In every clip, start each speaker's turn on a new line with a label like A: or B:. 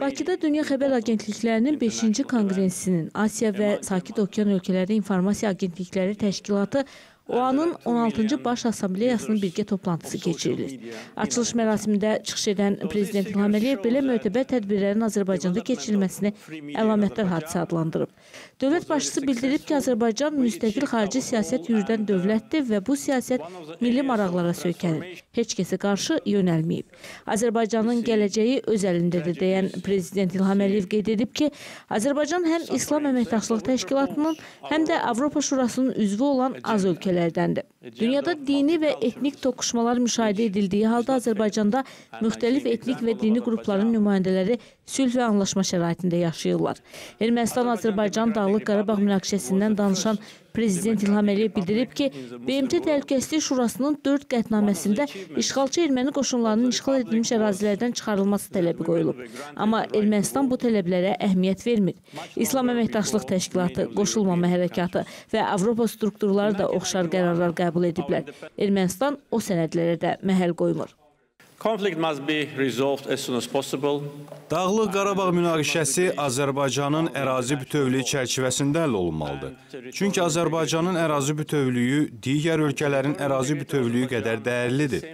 A: Bakıda Dünya Xəbər Agentliklərinin 5-ci konqressinin Asiya və Sakit Okean ölkələri informasiya agentlikləri təşkilatı OAN-ın 16-cı Baş Assambleyasının birgə toplantısı keçirilir. Açılış mərasimində çıxış edən Prezident İlham Əliyev belə mötəbər tədbirlərin Azərbaycanda keçirilməsini əlamətdar hadisə adlandırıb. Dövlət başçısı bildirib ki, Azərbaycan müstəqil xarici siyasət yürüdən dövlətdir və bu siyasət milli maraqlara söykənir. Heç kəsə qarşı yönəlməyib. Azərbaycanın gələcəyi öz əlindədir deyən Prezident İlham Əliyev qeyd edib ki, Azərbaycan həm İslam Əməkdaşlıq Təşkilatının, həm də Avropa Şurasının üzvü olan az だいた Dünyada dini və etnik toqquşmalar müşahidə edildiyi halda Azərbaycanda müxtəlif etnik və dini qrupların nümayəndələri sülh və anlaşma şəraitində yaşayırlar. Ermənistan-Azərbaycan Dağlıq Qarabağ münaqişəsindən danışan Prezident İlham Əliyev bildirib ki, BMT Təhlükəsizlik Şurasının 4 qətnaməsində işğalçı erməni qoşunlarının işğal edilmiş ərazilərdən çıxarılması tələbi qoyulub. Amma Ermənistan bu tələblərə əhəmiyyət vermir. İslam Əməkdaşlıq Təşkilatı, Qoşulmama Hərəkatı və Avropa strukturları da oxşar qərarlar qəbul ediblər. Ermənistan o sənədlərə də məhəl qoymur.
B: Conflict must be resolved as soon as possible.
C: Dağlıq Qarabağ münaqişəsi Azərbaycanın ərazi bütövlüyü çərçivəsində həll olunmalıdır. Çünki Azərbaycanın ərazi bütövlüyü digər ölkələrin ərazi bütövlüyü qədər dəyərlidir.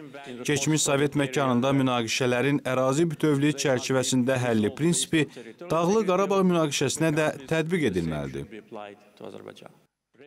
C: Keçmiş Sovet məkanında münaqişələrin ərazi bütövlüyü çərçivəsində həlli prinsipi Dağlıq Qarabağ münaqişəsinə də tətbiq edilməlidir.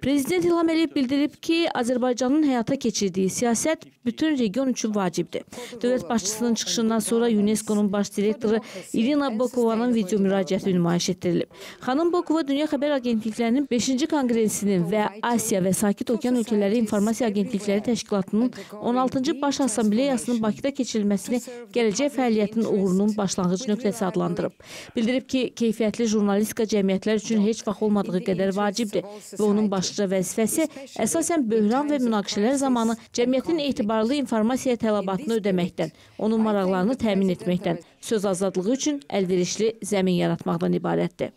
A: Prezident İlham Əliyev bildirib ki, Azərbaycanın həyata keçirdiyi siyasət bütün region üçün vacibdir. Dövlət başçısının çıxışından sonra UNESCO-nun baş direktoru İrina Bokovanın video müraciəti nümayiş etdirilib. Xanım Bokova Dünya Xəbər Agentliklərinin 5-ci konqressinin və Asiya və Sakit Okean ölkələri informasiya agentlikləri təşkilatının 16-cı Baş Assambleyasının Bakıda keçirilməsini gələcək fəaliyyətin uğurunun başlanğıc nöqtəsi adlandırıb. Bildirib ki, keyfiyyətli jurnalistika cəmiyyətlər üçün heç vaxt olmadığı qədər vacibdir və onun başlıca vəzifəsi əsasən böhran və münaqişələr zamanı cəmiyyətin etibarlı informasiya tələbatını ödəməkdən, onun maraqlarını təmin etməkdən, söz azadlığı üçün əlverişli zəmin yaratmaqdan ibarətdir.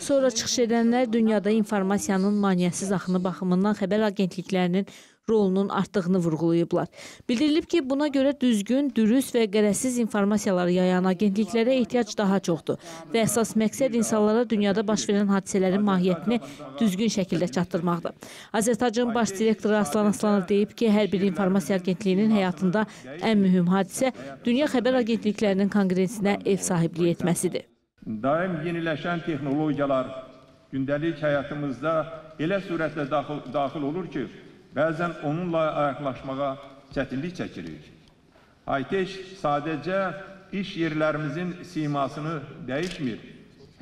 A: Sonra çıxış edənlər dünyada informasiyanın maneəsiz axını baxımından xəbər agentliklərinin rolunun artdığını vurğulayıblar. Bildirilib ki, buna görə düzgün, dürüst və qərəzsiz informasiyaları yayan agentliklərə ehtiyac daha çoxdur və əsas məqsəd insanlara dünyada baş verən hadisələrin mahiyyətini düzgün şəkildə çatdırmaqdır. Azərtacın baş direktoru Aslan Aslanov deyib ki, hər bir informasiya agentliyinin həyatında ən mühüm hadisə Dünya Xəbər Agentliklərinin konqresinə ev sahibliyi etməsidir.
D: Daim yeniləşən texnologiyalar gündəlik həyatımızda elə sürətlə daxil, daxil olur ki, Bəzən onunla ayaqlaşmağa çətinlik çəkirik. Ayteş sadəcə iş yerlərimizin simasını dəyişmir,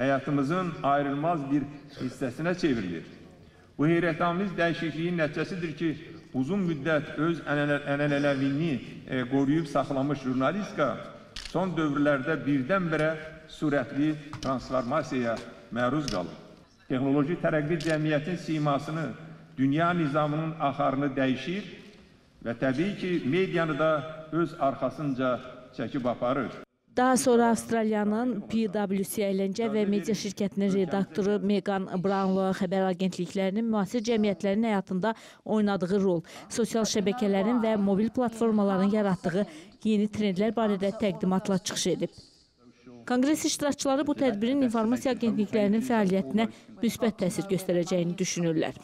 D: həyatımızın ayrılmaz bir hissəsinə çevrilir. Bu heyrətamiz dəyişikliyin nəticəsidir ki, uzun müddət öz ənənələvini e, qoruyub saxlamış jurnalistika son dövrlərdə birdən-birə sürətli transformasiyaya məruz qalır. Texnoloji tərəqqi cəmiyyətin simasını dünya nizamının axarını dəyişir və təbii ki, medianı da öz arxasınca çəkib aparır.
A: Daha sonra Avstraliyanın PwC əyləncə və media şirkətinin redaktoru Megan Brownlow xəbər agentliklərinin müasir cəmiyyətlərin həyatında oynadığı rol, sosial şəbəkələrin və mobil platformaların yaratdığı yeni trendlər barədə təqdimatla çıxış edib. Konqres iştirakçıları bu tədbirin informasiya agentliklərinin fəaliyyətinə müsbət təsir göstərəcəyini düşünürlər.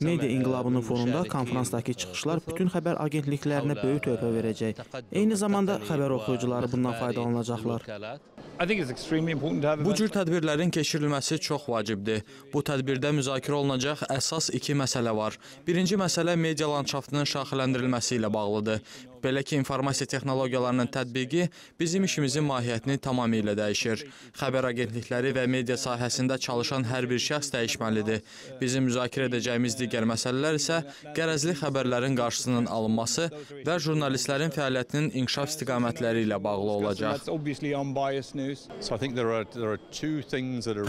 E: Media inqilabının fonunda konferansdakı çıxışlar bütün xəbər agentliklərinə böyük töhfə verəcək. Eyni zamanda xəbər oxuyucuları bundan faydalanacaqlar.
F: Bu cür tədbirlərin keçirilməsi çox vacibdir. Bu tədbirdə müzakirə olunacaq əsas iki məsələ var. Birinci məsələ media landşaftının şaxələndirilməsi ilə bağlıdır. Belə ki, informasiya texnologiyalarının tətbiqi bizim işimizin mahiyyətini tamamilə dəyişir. Xəbər agentlikləri və media sahəsində çalışan hər bir şəxs dəyişməlidir. Bizim müzakirə edəcəyimiz digər məsələlər isə qərəzli xəbərlərin qarşısının alınması və jurnalistlərin fəaliyyətinin inkişaf istiqamətləri ilə bağlı olacaq.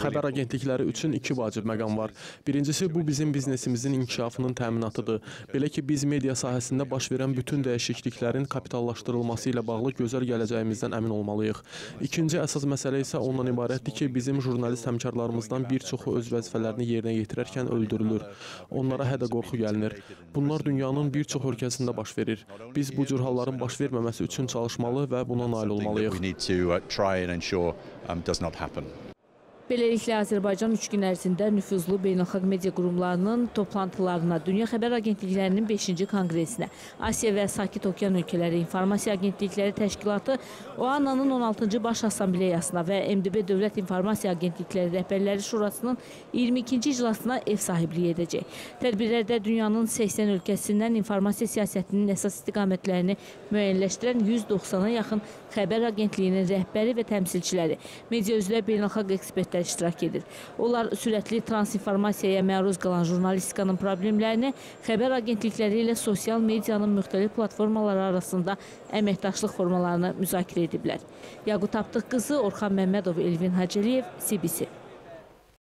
G: Xəbər agentlikləri üçün iki vacib məqam var. Birincisi, bu bizim biznesimizin inkişafının təminatıdır. Belə ki, biz media sahəsində baş verən bütün dəyişiklikləri agentliklərin kapitallaşdırılması ilə bağlı gözəl gələcəyimizdən əmin olmalıyıq. İkinci əsas məsələ isə ondan ibarətdir ki, bizim jurnalist həmkarlarımızdan bir çoxu öz vəzifələrini yerinə yetirərkən öldürülür. Onlara hədə qorxu gəlinir. Bunlar dünyanın bir çox ölkəsində baş verir. Biz bu cür halların baş verməməsi üçün çalışmalı və buna nail olmalıyıq.
A: Beləliklə Azərbaycan 3 gün ərzində nüfuzlu beynəlxalq media qurumlarının toplantılarına, Dünya Xəbər Agentliklərinin 5-ci konqresinə, Asiya və Sakit Okean ölkələri İnformasiya Agentlikləri Təşkilatı, OANA-nın 16-cı Baş Assambleyasına və MDB Dövlət İnformasiya Agentlikləri Rəhbərləri Şurasının 22-ci iclasına ev sahibliyi edəcək. Tədbirlərdə dünyanın 80 ölkəsindən informasiya siyasətinin əsas istiqamətlərini müəyyənləşdirən 190-a yaxın xəbər agentliyinin rəhbəri və təmsilçiləri, media üzrə beynəlxalq ekspertlər iştirak edir. Onlar sürətli transinformasiyaya məruz qalan jurnalistikanın problemlərini, xəbər agentlikləri ilə sosial medianın müxtəlif platformaları arasında əməkdaşlıq formalarını müzakirə ediblər. Yaqut Tapdıq qızı Orxan Məmmədov, Elvin Hacəliyev, CBC.